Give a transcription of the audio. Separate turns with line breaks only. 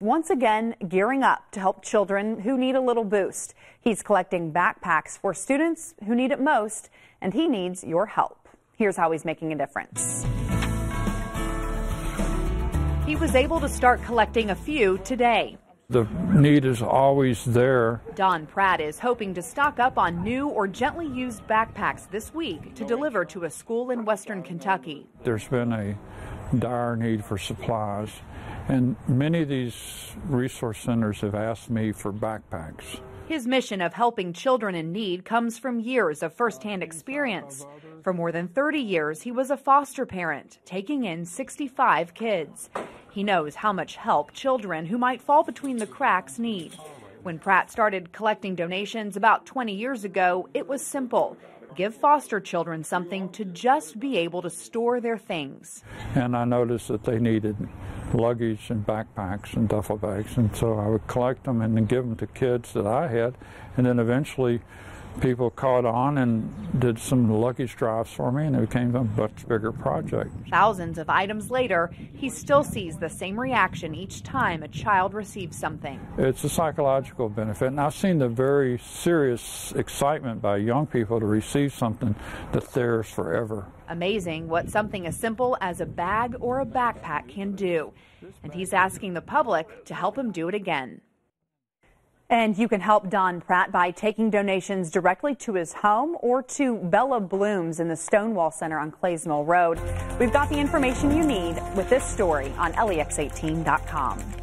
once again gearing up to help children who need a little boost. He's collecting backpacks for students who need it most, and he needs your help. Here's how he's making a difference. He was able to start collecting a few today.
The need is always there.
Don Pratt is hoping to stock up on new or gently used backpacks this week to deliver to a school in western Kentucky.
There's been a dire need for supplies. And many of these resource centers have asked me for backpacks.
His mission of helping children in need comes from years of firsthand experience. For more than 30 years, he was a foster parent, taking in 65 kids. He knows how much help children who might fall between the cracks need. When Pratt started collecting donations about 20 years ago, it was simple give foster children something to just be able to store their things.
And I noticed that they needed luggage and backpacks and duffel bags, and so I would collect them and then give them to kids that I had, and then eventually people caught on and did some luggage drives for me, and it became a much bigger project.
Thousands of items later, he still sees the same reaction each time a child receives something.
It's a psychological benefit, and I've seen the very serious excitement by young people to receive something that's theirs forever.
Amazing what something as simple as a bag or a backpack can do. And he's asking the public to help him do it again. And you can help Don Pratt by taking donations directly to his home or to Bella Blooms in the Stonewall Center on Clays Mill Road. We've got the information you need with this story on LEX18.com.